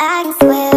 I can swear,